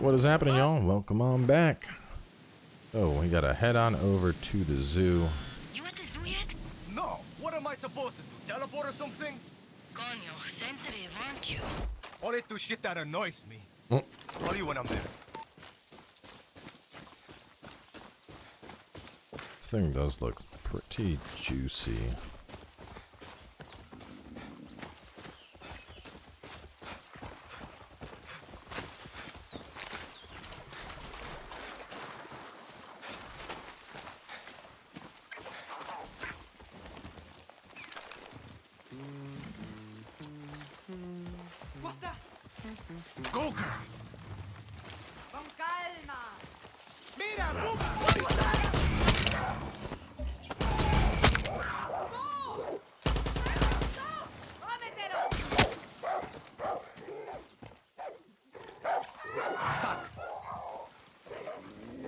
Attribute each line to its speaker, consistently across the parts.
Speaker 1: What is happening, y'all? Welcome on back. Oh, we gotta head on over to the zoo.
Speaker 2: You at the zoo yet?
Speaker 3: No, what am I supposed to do? Teleport or something?
Speaker 2: Coño, sensitive, aren't you?
Speaker 3: Only do shit that annoys me.
Speaker 1: Oh.
Speaker 3: Call you when I'm there.
Speaker 1: This thing does look pretty juicy.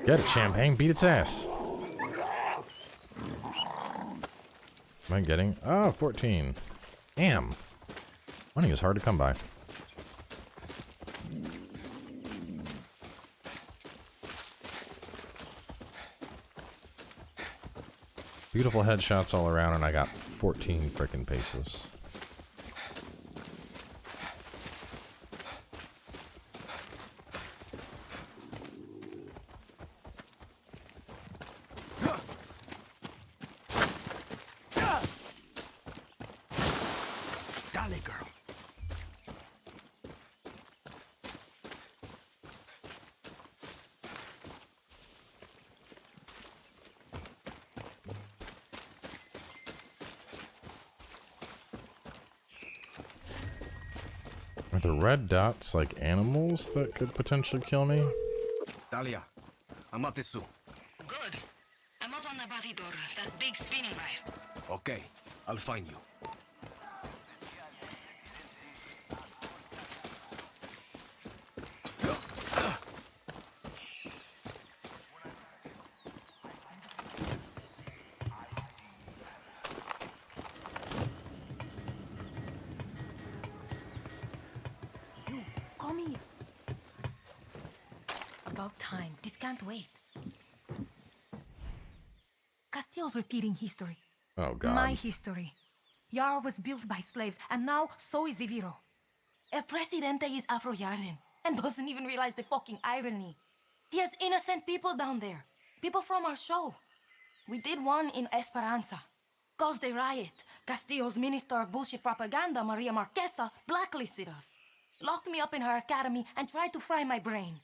Speaker 1: Get it, champagne. Beat its ass. Am I getting? Oh, 14. Damn. Money is hard to come by. Beautiful headshots all around, and I got 14 frickin' pesos.
Speaker 3: Dale, girl.
Speaker 1: Are the red dots like animals that could potentially kill me?
Speaker 3: Talia, I'm at the zoo.
Speaker 2: Good. I'm up on the batidor, that big spinning ride.
Speaker 3: Okay, I'll find you.
Speaker 4: Come here. About time. This can't wait. Repeating history.
Speaker 1: Oh god.
Speaker 4: My history. Yar was built by slaves, and now so is Viviro. El Presidente is Afro-Yaran and doesn't even realize the fucking irony. He has innocent people down there. People from our show. We did one in Esperanza. Caused a riot. Castillo's minister of bullshit propaganda, Maria Marquesa, blacklisted us. Locked me up in her academy and tried to fry my brain.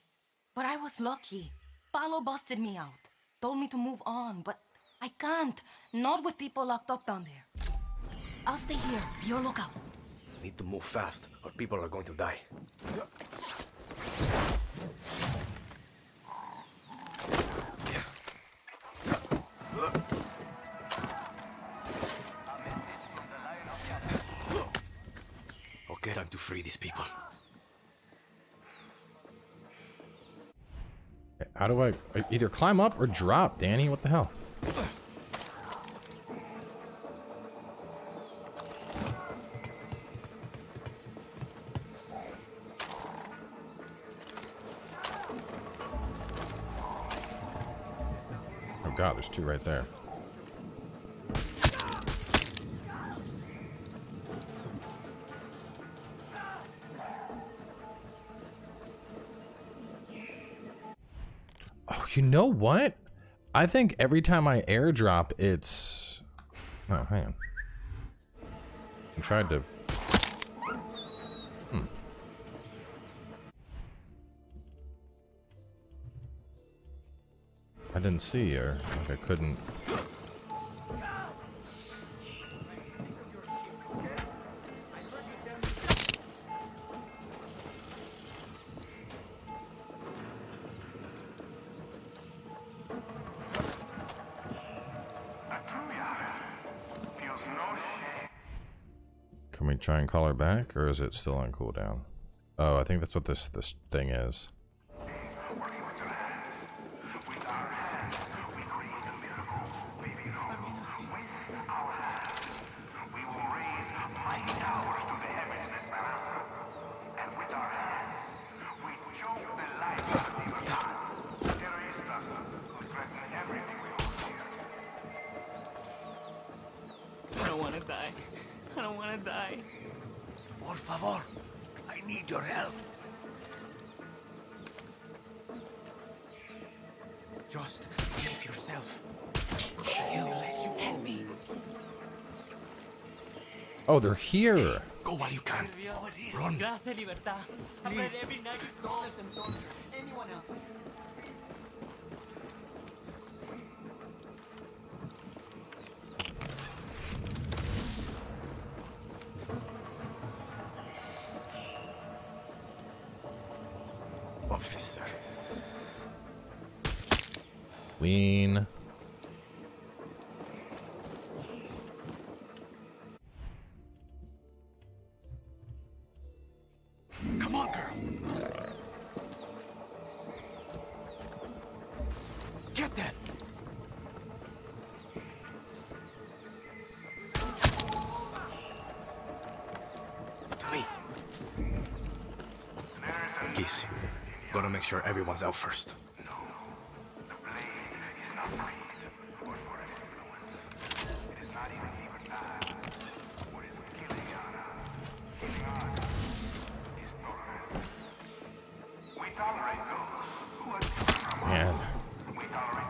Speaker 4: But I was lucky. Paolo busted me out. Told me to move on, but I can't. Not with people locked up down there. I'll stay here. Be your lookout.
Speaker 3: Need to move fast, or people are going to die. Okay, time to free these people.
Speaker 1: How do I I either climb up or drop, Dani? What the hell? There's two right there. Oh, you know what? I think every time I airdrop, it's. Oh, hang on. I tried to. I didn't see her. Like I couldn't. Can we try and call her back, or is it still on cooldown? Oh, I think that's what this this thing is.
Speaker 5: Die. I don't want to die.
Speaker 6: Por favor, I need your help.
Speaker 5: Just save yourself.
Speaker 6: You, you help me.
Speaker 1: Oh, they're here.
Speaker 3: Go while you can. Run.
Speaker 5: Gracias,
Speaker 6: tolerate those who are different from us.
Speaker 1: Man,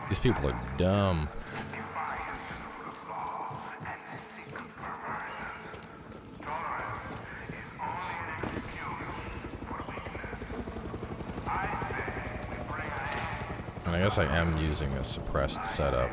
Speaker 1: these people are dumb.
Speaker 6: defiance of the rule of law and seek perversion. Tolerance is only an excuse for weakness. I say we bring an end
Speaker 1: And I guess I am using a suppressed setup.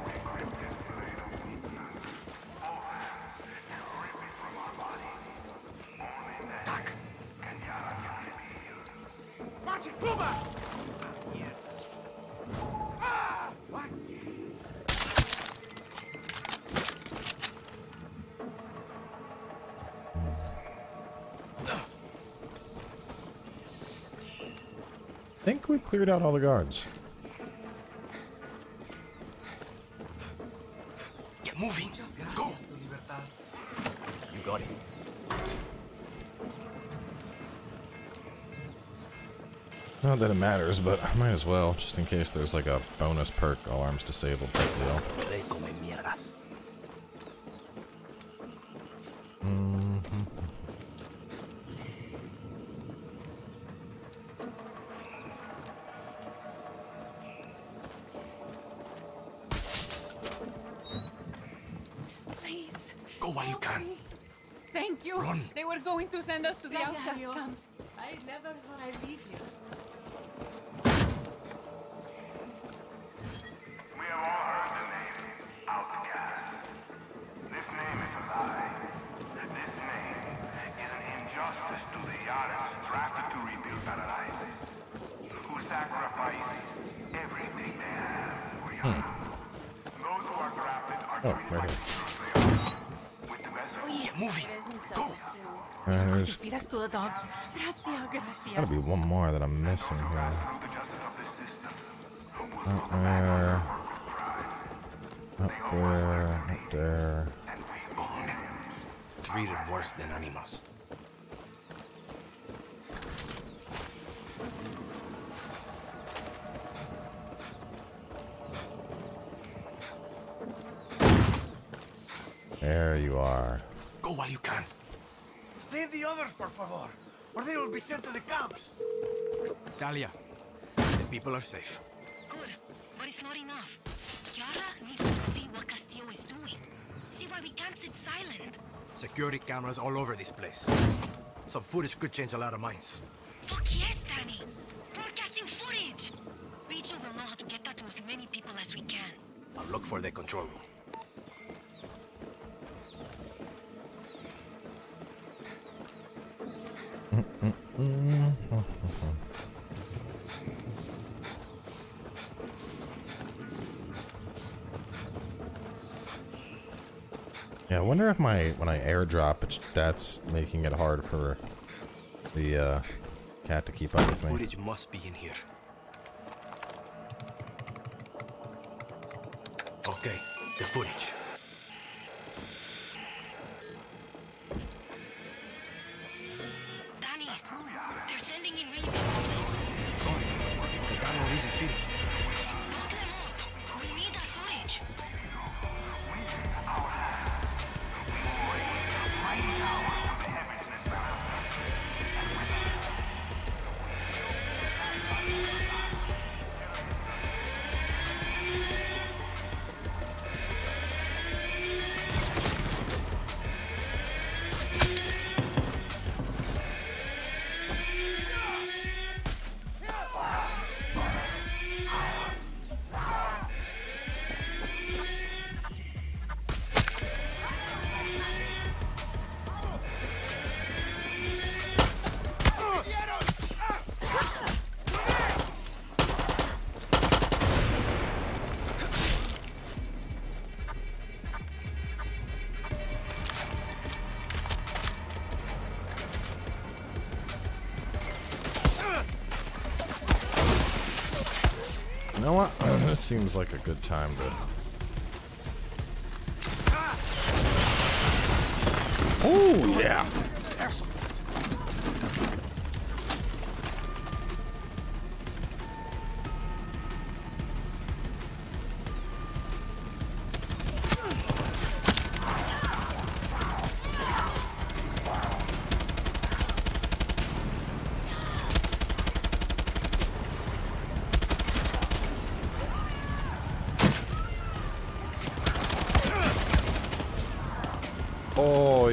Speaker 1: I think we cleared out all the guards. Not that it matters, but I might as well, just in case there's like a bonus perk, all arms disabled type deal. Oh, right here.
Speaker 6: heroes they with the best of
Speaker 3: Get moving. Go.
Speaker 1: Uh, there's
Speaker 5: Feed us to the dogs. Gracias, gracias.
Speaker 1: gotta be one more that I'm missing
Speaker 6: those
Speaker 1: here.
Speaker 6: pass through the justice of this system. will
Speaker 1: Up
Speaker 6: look back on
Speaker 1: there.
Speaker 6: their work with pride.
Speaker 1: Up there, up there.
Speaker 6: And we own.
Speaker 3: Treated worse than animals.
Speaker 1: You are.
Speaker 3: Go while you can.
Speaker 6: Save the others, por favor, or they will be sent to the camps.
Speaker 3: Talia, the people are safe.
Speaker 2: Good, but it's not enough. Yara needs to see what Castillo is doing. See why we can't sit silent.
Speaker 3: Security cameras all over this place. Some footage could change a lot of minds.
Speaker 2: Fuck yes, Dani. Broadcasting footage. Rachel will know how to get that to as many people as we can.
Speaker 3: I'll look for the control room.
Speaker 1: Yeah, I wonder if my when I airdrop, it's, that's making it hard for the uh, cat to keep up with me.
Speaker 3: Footage must be in here. Okay, the footage.
Speaker 1: Seems like a good time to. Oh yeah.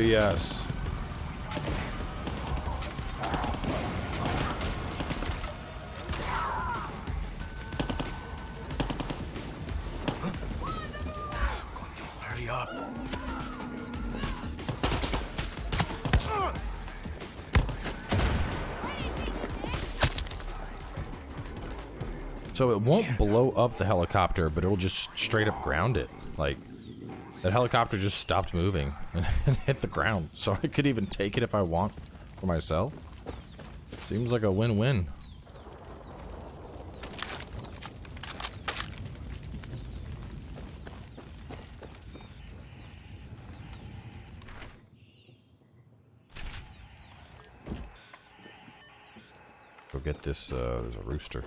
Speaker 1: Yes.
Speaker 3: Hurry up.
Speaker 1: So it won't blow up the helicopter, but it'll just straight up ground it. Like that helicopter just stopped moving and hit the ground. So I could even take it if I want for myself. Seems like a win-win. Go get this, uh, there's a rooster.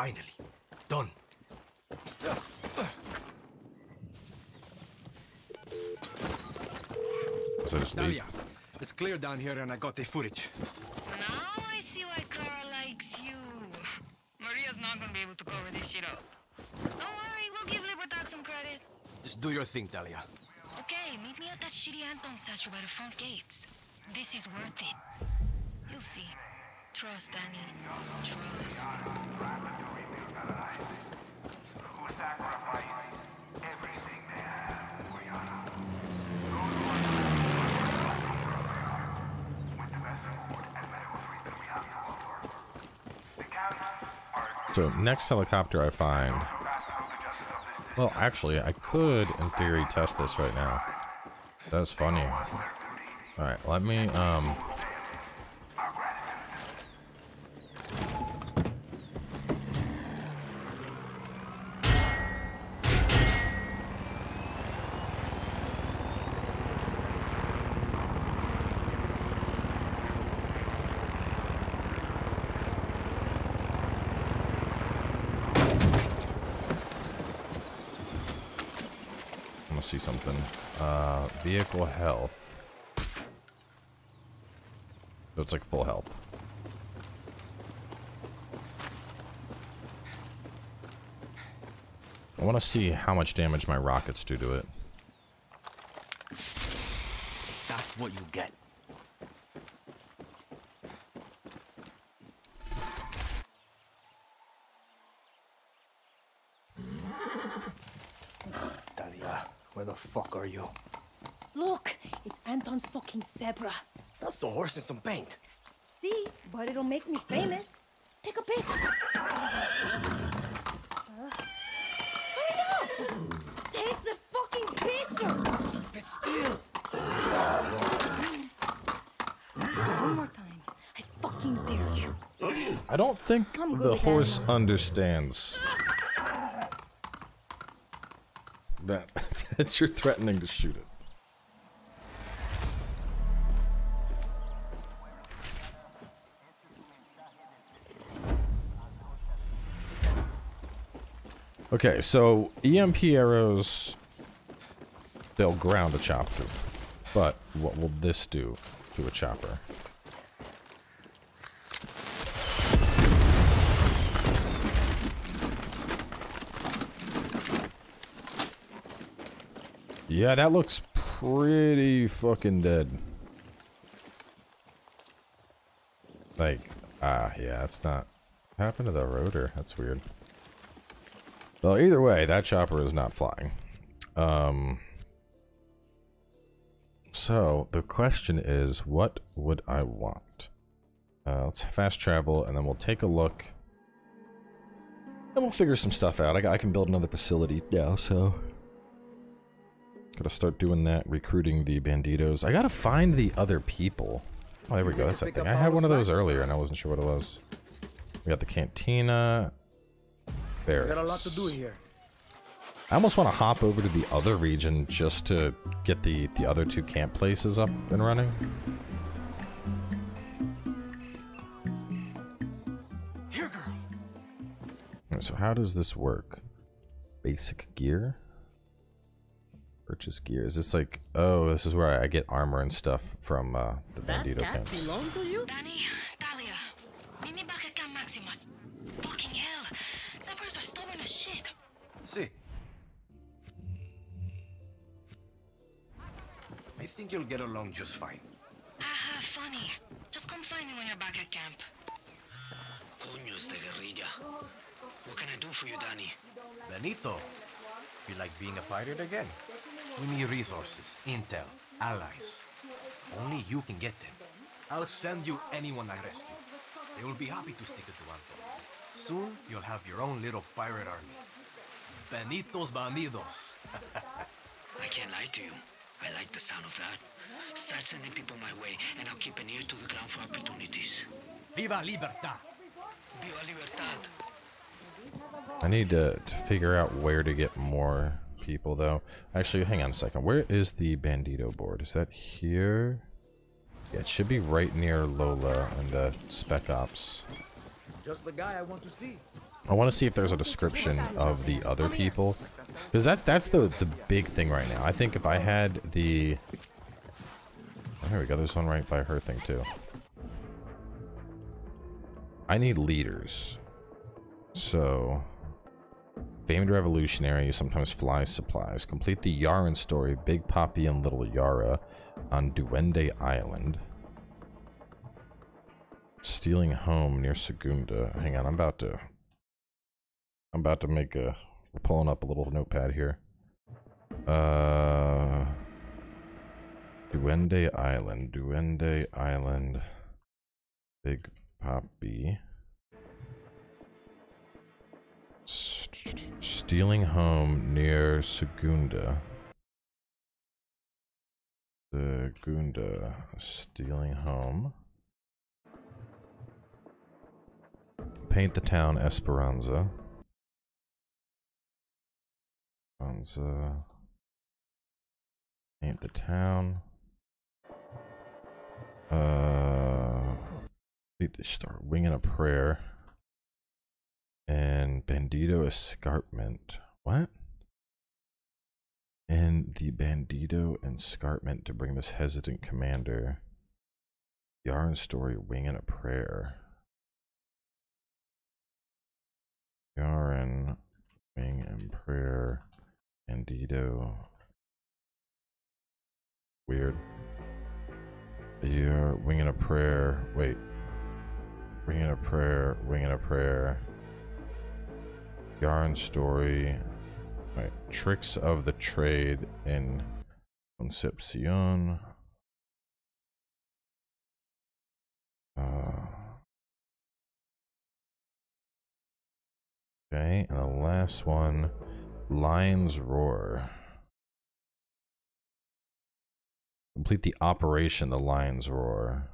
Speaker 3: Finally. Done.
Speaker 1: So just leave.
Speaker 3: Talia, it's clear down here and I got the footage.
Speaker 2: Now I see why Clara likes you. Maria's not gonna be able to cover this shit up. Don't worry, we'll give Libertad some credit.
Speaker 3: Just do your thing, Talia.
Speaker 2: Okay, meet me at that shitty Anton statue by the front gates. This is worth it. You'll see. Trust, Dani. Trust.
Speaker 6: Who sacrifice everything they have for Yara. With the best support and medical treatment we have to offer. The camps are
Speaker 1: So next helicopter I find. Well, actually, I could, in theory, test this right now. That's funny. All right, let me um. Something. Uh, vehicle health. So it's like full health. I want to see how much damage my rockets do to it.
Speaker 3: That's what you get. Talia, where the fuck are you?
Speaker 4: Look, it's Anton's fucking zebra.
Speaker 3: That's the horse in some paint.
Speaker 4: See, but it'll make me famous. Take a pic. Uh, hurry up! Take the fucking picture!
Speaker 3: But still.
Speaker 4: One more time. I fucking dare you.
Speaker 1: I don't think the horse
Speaker 4: animals.
Speaker 1: understands that you're threatening to shoot it. Okay, so EMP arrows they'll ground a chopper. But what will this do to a chopper? Yeah, that looks pretty fucking dead. Like, ah, yeah, it's not. What happened to the rotor? That's weird. Well, either way, that chopper is not flying. Um. So the question is, what would I want? Uh, let's fast travel, and then we'll take a look. And we'll figure some stuff out. I, I can build another facility now, so... Gotta start doing that, recruiting the banditos. I gotta find the other people. Oh, there we go. That's that thing. I had one of those earlier, and I wasn't sure what it was. We got the cantina. Barracks.
Speaker 3: Got a lot to do here.
Speaker 1: I almost want to hop over to the other region just to get the, the other two camp places up and running.
Speaker 3: Here, girl.
Speaker 1: So how does this work? Basic gear? Purchase gear. Is this like, oh, this is where I get armor and stuff from uh, the Bandito camps.
Speaker 5: to you?
Speaker 2: Dani, Talia, meet me back at Camp Maximus. Fucking hell, Zappers are stubborn as shit.
Speaker 3: See. I think you'll get along just fine.
Speaker 2: Haha, funny. Just come find me when you're back at camp.
Speaker 7: Coños de guerrilla. What can I do for you, Dani?
Speaker 3: Benito, feel like being a pirate again? We need resources, intel, allies. Only you can get them. I'll send you anyone I rescue. They will be happy to stick it to Anton. Soon, you'll have your own little pirate army. Benitos Bandidos.
Speaker 7: I can't lie to you. I like the sound of that. Start sending people my way, and I'll keep an ear to the ground for opportunities.
Speaker 3: Viva Libertad!
Speaker 7: Viva Libertad!
Speaker 1: I need to, to figure out where to get more people, though. Actually, hang on a second. Where is the Bandito board? Is that here? Yeah, it should be right near Lola and the Spec Ops.
Speaker 3: Just the guy I want to see.
Speaker 1: I want to see if there's a description of the other people, because that's that's the the big thing right now. I think if I had the, oh, here we go. There's one right by her thing too. I need leaders, so famed revolutionary sometimes flies supplies. Complete the Yaran story, Big Poppy and Little Yara, on Duende Island. Stealing home near Segunda. Hang on, I'm about to I'm about to make a. We're pulling up a little notepad here. Uh. Duende Island. Duende Island. Big Poppy. Stealing home near Segunda. Segunda. Stealing home. Paint the town Esperanza. Esperanza. Paint the town. Uh, beat the start winging a prayer. And Bandito Escarpment. What? And the Bandito Escarpment to bring this hesitant commander. Yaran story winging a prayer. Yarn wing and prayer. Bandito. Weird. You're winging a prayer. Wait. Winging a prayer. Winging a prayer. Yaran story. Right. Tricks of the trade in Concepcion. Uh, okay, and the last one, Lion's Roar. Complete the operation, the Lion's Roar.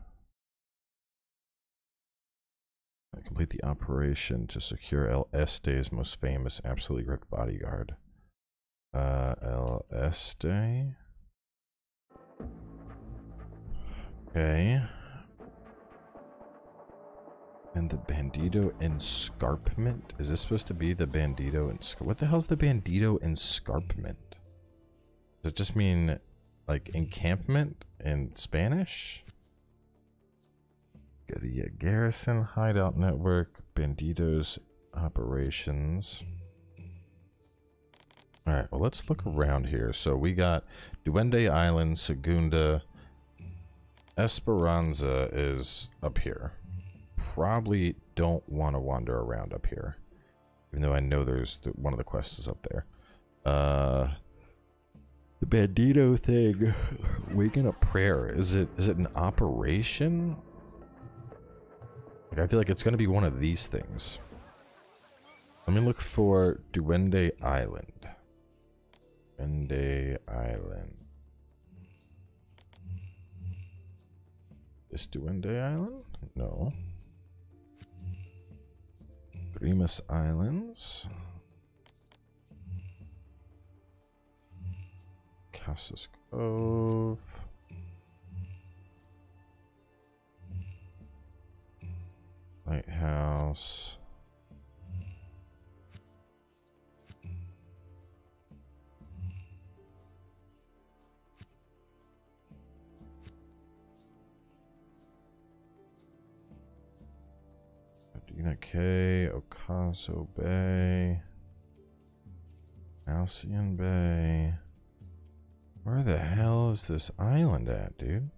Speaker 1: Complete the operation to secure El Este's most famous, absolutely ripped bodyguard. Uh, El Este. Okay. And the Bandito Escarpment? Is this supposed to be the Bandito Escarpment? What the hell's the Bandito Escarpment? Does it just mean like encampment in Spanish? The uh, Garrison Hideout Network, Banditos Operations. Alright, well, let's look around here. So we got Duende Island, Segunda, Esperanza is up here. Probably don't want to wander around up here. Even though I know there's the, one of the quests is up there. Uh, the Bandito thing. Waking up prayer. Is it is it an operation? Like I feel like it's gonna be one of these things. Let me look for Duende Island. Duende Island. Is Duende Island? No. Grimus Islands. Cassis Cove. Lighthouse. Medina K, Ocaso Bay, Alcyon Bay. Where the hell is this island at, dude?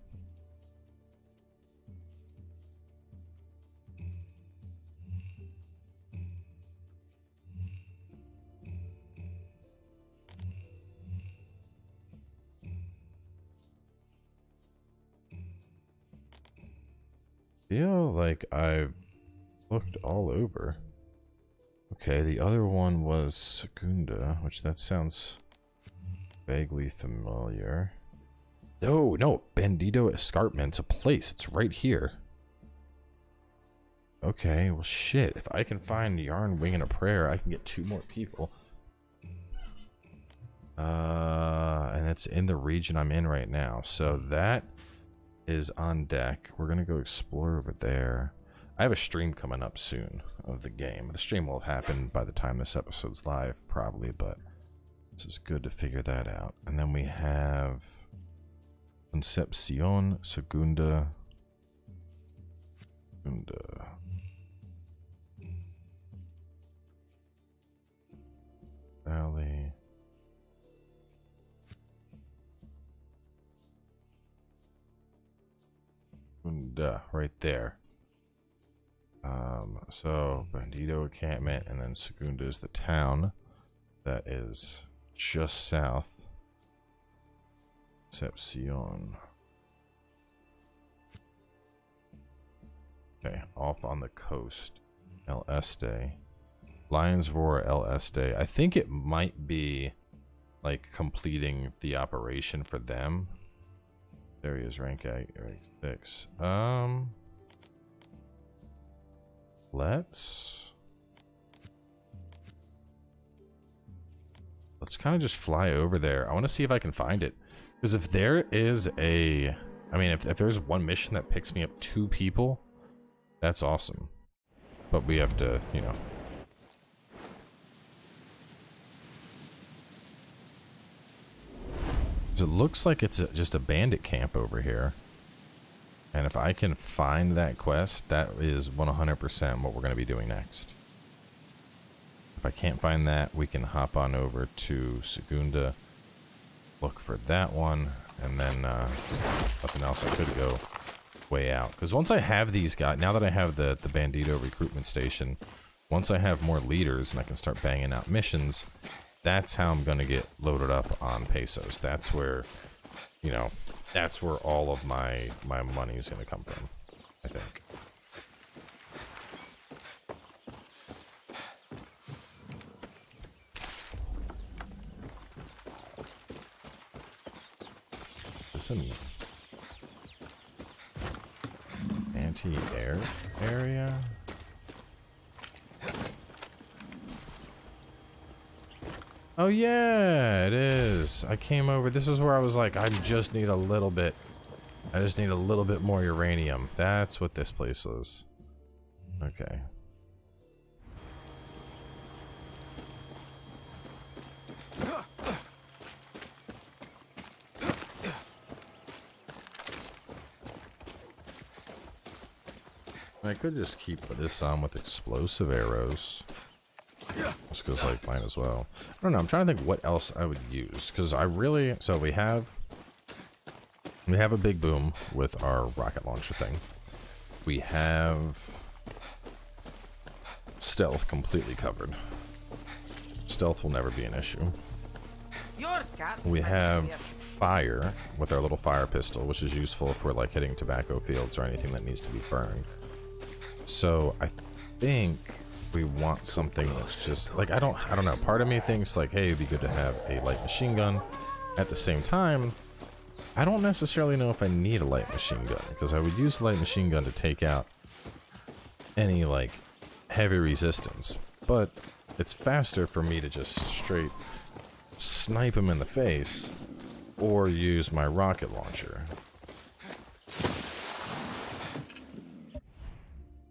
Speaker 1: Feel like I've looked all over. Okay, the other one was Segunda, which that sounds vaguely familiar. No, no, Bandito Escarpment's a place. It's right here. Okay, well shit. If I can find Yarn Wing and a Prayer, I can get two more people. Uh, and it's in the region I'm in right now. So that is on deck. We're gonna go explore over there. I have a stream coming up soon of the game. The stream will have happened by the time this episode's live, probably, but this is good to figure that out. And then we have Concepcion, Segunda, Segunda. Valley. Segunda, right there. Um, so Bandito encampment, and then Segunda is the town that is just south. Concepcion. Okay, off on the coast. El Este. Lions Roar El Este. I think it might be like completing the operation for them. There he is, rank 8, rank 6. Um Let's Let's kind of just fly over there. I want to see if I can find it. Because if there is a... I mean, if, if there's one mission that picks me up two people, that's awesome. But we have to, you know... It looks like it's just a bandit camp over here. And if I can find that quest, that is 100% what we're going to be doing next. If I can't find that, we can hop on over to Segunda, look for that one, and then uh, nothing else. I could go way out. Because once I have these guys, now that I have the, the Bandito recruitment station, once I have more leaders and I can start banging out missions, that's how I'm going to get loaded up on pesos. That's where, you know, that's where all of my my money is going to come from, I think. An anti-air area. Oh yeah, it is. I came over. This is where I was like, I just need a little bit. I just need a little bit more uranium. That's what this place was. Okay. I could just keep this on with explosive arrows. Just because, like, might as well. I don't know. I'm trying to think what else I would use. Because I really... So we have... We have a big boom with our rocket launcher thing. We have... Stealth completely covered. Stealth will never be an issue. We have fire with our little fire pistol, which is useful if we're like hitting tobacco fields or anything that needs to be burned. So I think we want something that's just like I don't I don't know. Part of me thinks like, hey, it'd be good to have a light machine gun. At the same time, I don't necessarily know if I need a light machine gun because I would use a light machine gun to take out any like heavy resistance, but it's faster for me to just straight snipe him in the face or use my rocket launcher.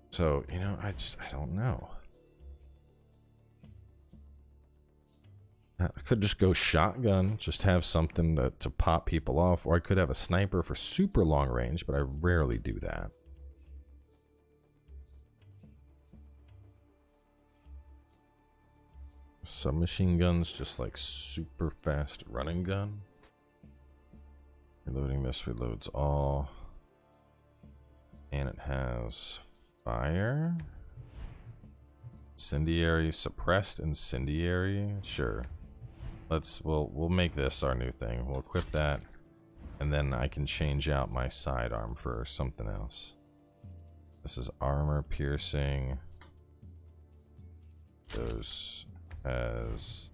Speaker 1: So, you know, I just, I don't know. I could just go shotgun, just have something to, to pop people off, or I could have a sniper for super long range, but I rarely do that. Submachine guns, just like super fast running gun. Reloading this reloads all. And it has fire. Incendiary, suppressed incendiary. Sure. Let's we'll we'll make this our new thing. We'll equip that. And then I can change out my sidearm for something else. This is armor piercing. Those as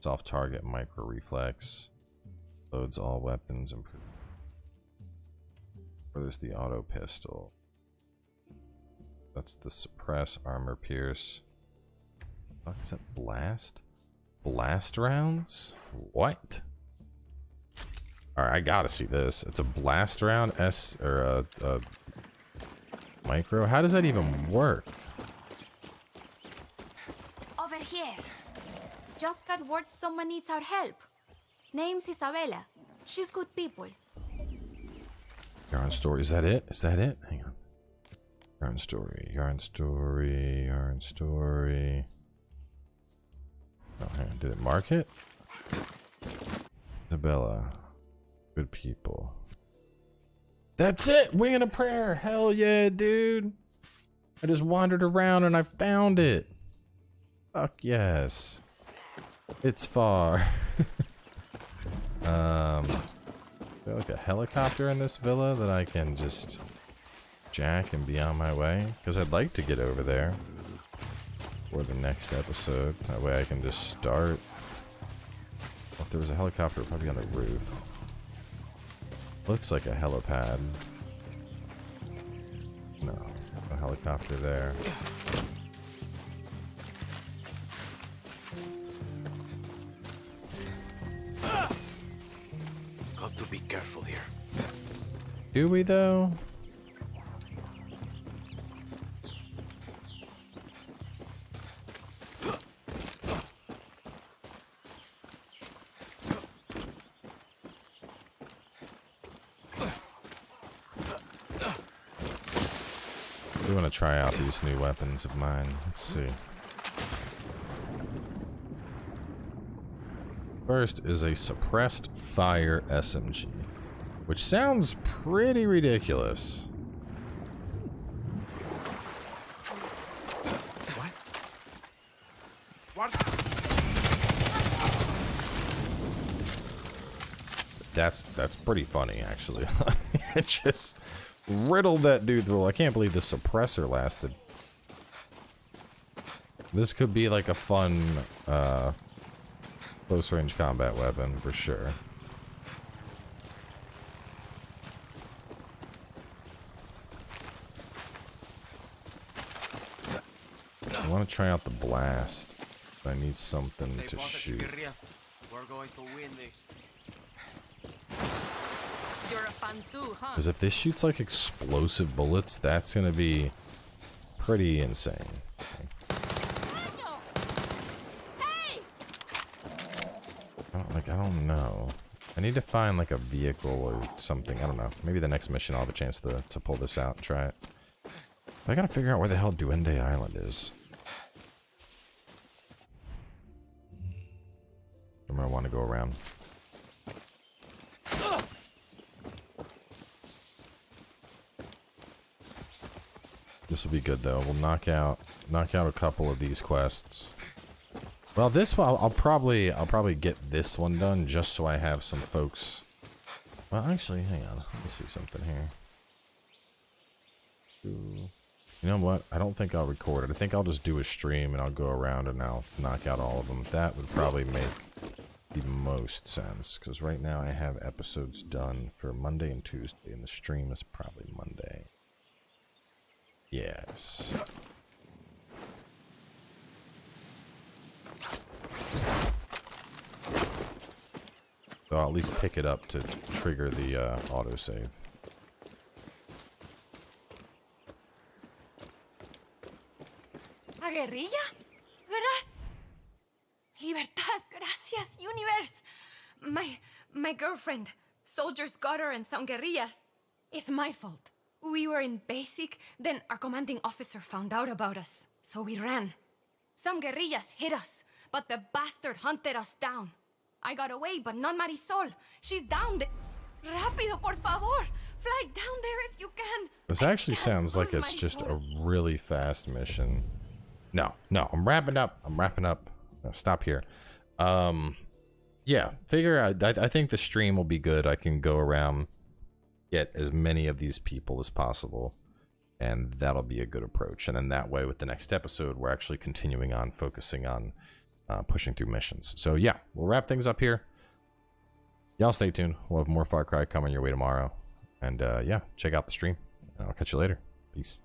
Speaker 1: soft target micro reflex. Loads all weapons and there's the auto pistol. That's the suppress armor pierce. Fuck is that blast? Blast rounds? What? Alright, I gotta see this. It's a blast round S or a, a micro. How does that even work?
Speaker 8: Over here. Just got word someone needs our help. Name's Isabella. She's good people.
Speaker 1: Yaran story. Is that it? Is that it? Hang on. Yaran story. Yaran story. Yaran story. Oh, on. Did it mark it? Isabella. Good people. That's it! Wing and a prayer! Hell yeah, dude! I just wandered around and I found it! Fuck yes. It's far. um, is there like a helicopter in this villa that I can just jack and be on my way? Because I'd like to get over there for the next episode. That way I can just start. Well, if there was a helicopter, it'd probably be on the roof. Looks like a helipad. No, a helicopter there.
Speaker 3: Got to be careful here.
Speaker 1: Do we though? Try out these new weapons of mine. Let's see. First is a suppressed fire SMG, which sounds pretty ridiculous. That's that's pretty funny actually. it just riddled that dude through. I can't believe the suppressor lasted. This could be like a fun uh, close range combat weapon for sure. I want to try out the blast. I need something to shoot.
Speaker 5: We're going to win this.
Speaker 9: You're a fan too, huh?
Speaker 1: Because if this shoots like explosive bullets, that's to be pretty insane. I don't, like, I don't know. I need to find like a vehicle or something. I don't know. Maybe the next mission I'll have a chance to, to pull this out and try it. But I gotta figure out where the hell Duende Island is. I'm gonna want to go around. This will be good though. We'll knock out knock out a couple of these quests. Well, this one, I'll, I'll probably, I'll probably get this one done just so I have some folks. Well, actually, hang on. Let me see something here. You know what? I don't think I'll record it. I think I'll just do a stream and I'll go around and I'll knock out all of them. That would probably make the most sense because right now I have episodes done for Monday and Tuesday, and the stream is probably Monday. Yes. So I'll at least pick it up to trigger the uh, autosave.
Speaker 4: ¿A guerrilla? Gra Libertad, gracias, universe. My, my girlfriend, soldiers got her and some guerrillas. It's my fault. We were in basic, then our commanding officer found out about us, so we ran. Some guerrillas hit us, but the bastard hunted us down. I got away, but not Marisol. She's down there. Rápido, por favor. Fly down there if you can.
Speaker 1: This actually sounds like it's just a really fast mission. No, no, I'm wrapping up. I'm wrapping up. No, stop here. Um, yeah, figure out. I, I think the stream will be good. I can go around, get as many of these people as possible, and that'll be a good approach. And then that way, with the next episode, we're actually continuing on focusing on uh, pushing through missions. So yeah, we'll wrap things up here. Y'all stay tuned. We'll have more Far Cry coming your way tomorrow. And uh, yeah, check out the stream. I'll catch you later. Peace.